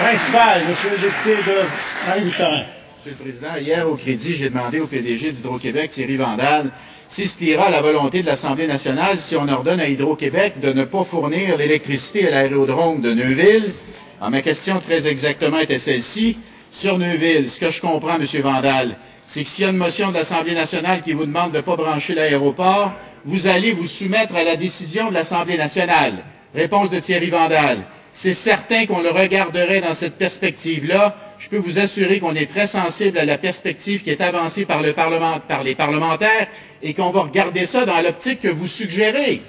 Monsieur le député de le Président, hier au crédit, j'ai demandé au PDG d'Hydro-Québec, Thierry Vandal, pliera à la volonté de l'Assemblée nationale si on ordonne à Hydro-Québec de ne pas fournir l'électricité à l'aérodrome de Neuville. Alors, ma question très exactement était celle-ci. Sur Neuville, ce que je comprends, Monsieur Vandal, c'est que s'il y a une motion de l'Assemblée nationale qui vous demande de ne pas brancher l'aéroport, vous allez vous soumettre à la décision de l'Assemblée nationale. Réponse de Thierry Vandal. C'est certain qu'on le regarderait dans cette perspective-là. Je peux vous assurer qu'on est très sensible à la perspective qui est avancée par, les parlementaires et qu'on va regarder ça dans l'optique que vous suggérez.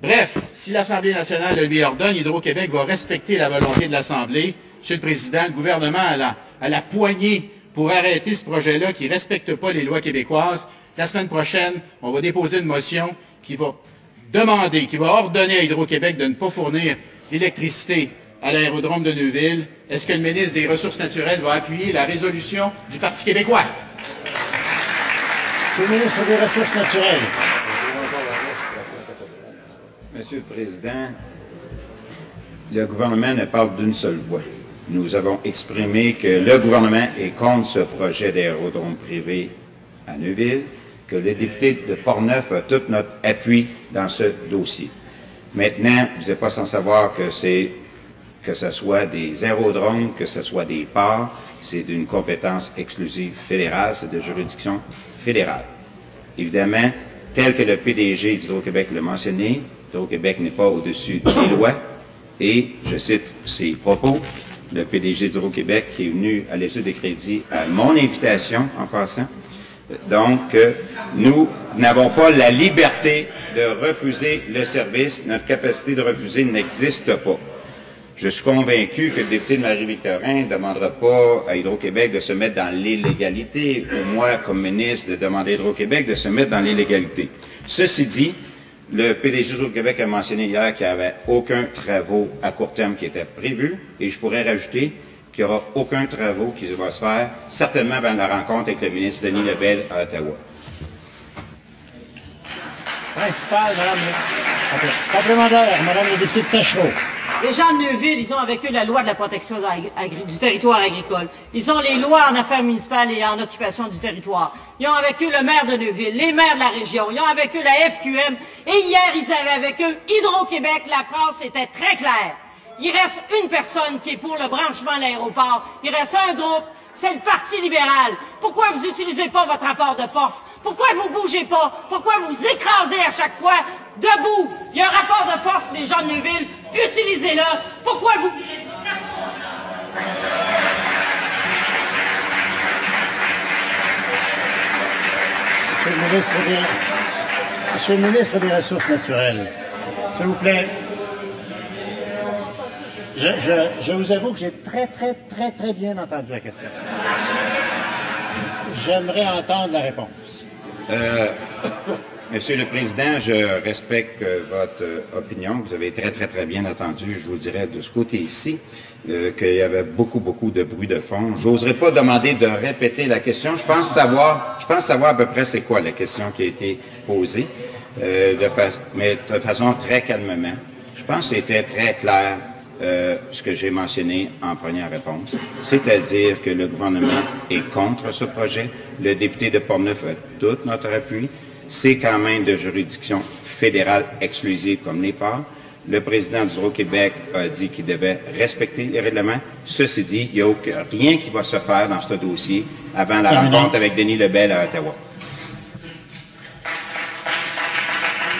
Bref, si l'Assemblée nationale le lui ordonne, Hydro-Québec va respecter la volonté de l'Assemblée. Monsieur le Président, le gouvernement a la, a la poignée pour arrêter ce projet-là qui ne respecte pas les lois québécoises. La semaine prochaine, on va déposer une motion qui va demander, qui va ordonner à Hydro-Québec de ne pas fournir l'électricité à l'aérodrome de Neuville. Est-ce que le ministre des Ressources naturelles va appuyer la résolution du Parti québécois? Monsieur le ministre des Ressources naturelles. Monsieur le Président, le gouvernement ne parle d'une seule voix. Nous avons exprimé que le gouvernement est contre ce projet d'aérodrome privé à Neuville, que le député de Portneuf a tout notre appui dans ce dossier. Maintenant, vous n'êtes pas sans savoir que c'est que ce soit des aérodromes, que ce soit des ports, c'est d'une compétence exclusive fédérale, c'est de juridiction fédérale. Évidemment, tel que le PDG d'Hydro-Québec l'a mentionné, Hydro-Québec n'est pas au-dessus des lois, et je cite ses propos, le PDG d'Hydro-Québec qui est venu à l'étude des crédits à mon invitation en passant. Donc, euh, nous n'avons pas la liberté de refuser le service. Notre capacité de refuser n'existe pas. Je suis convaincu que le député de Marie-Victorin ne demandera pas à Hydro-Québec de se mettre dans l'illégalité, ou moi, comme ministre, de demander à Hydro-Québec de se mettre dans l'illégalité. Ceci dit, le PDG du Québec a mentionné hier qu'il n'y avait aucun travaux à court terme qui était prévu, et je pourrais rajouter qu'il n'y aura aucun travaux qui va se faire, certainement avant la rencontre avec le ministre Denis Lebel à Ottawa. Principal, Madame. Complémentaire, Madame la députée de. Les gens de Neuville, ils ont avec eux la loi de la protection du territoire agricole. Ils ont les lois en affaires municipales et en occupation du territoire. Ils ont avec eux le maire de Neuville, les maires de la région. Ils ont avec eux la FQM. Et hier, ils avaient avec eux Hydro-Québec. La France était très claire. Il reste une personne qui est pour le branchement de l'aéroport. Il reste un groupe c'est le Parti libéral. Pourquoi vous n'utilisez pas votre rapport de force? Pourquoi vous bougez pas? Pourquoi vous écrasez à chaque fois? Debout! Il y a un rapport de force pour les gens de Neuville. Utilisez-le. Pourquoi vous... Monsieur le ministre des, Monsieur le ministre des Ressources naturelles, s'il vous plaît. Je, vous avoue que j'ai très, très, très, très bien entendu la question. J'aimerais entendre la réponse. Euh, Monsieur le Président, je respecte euh, votre euh, opinion. Vous avez très, très, très bien entendu, je vous dirais, de ce côté-ci, qu'il y avait beaucoup, beaucoup de bruit de fond. J'oserais pas demander de répéter la question. Je pense savoir, je pense savoir à peu près c'est quoi la question qui a été posée, de mais de façon très calmement. Je pense que c'était très clair euh, ce que j'ai mentionné en première réponse, c'est-à-dire que le gouvernement est contre ce projet. Le député de Portneuf a tout notre appui. C'est quand même de juridiction fédérale exclusive comme les parts. Le président d'Hydro-Québec a dit qu'il devait respecter les règlements. Ceci dit, il n'y a rien qui va se faire dans ce dossier avant la rencontre avec Denis Lebel à Ottawa.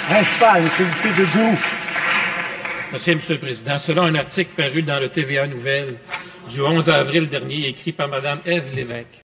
Principal, le de. Merci, Monsieur le Président. Selon un article paru dans le TVA Nouvelle du 11 avril dernier, écrit par Mme Ève Lévesque,